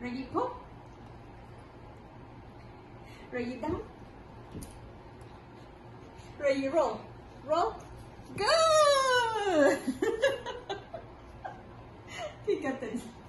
Ready, pull. Ready, down. Ready, roll. Roll. Good! Fíjate.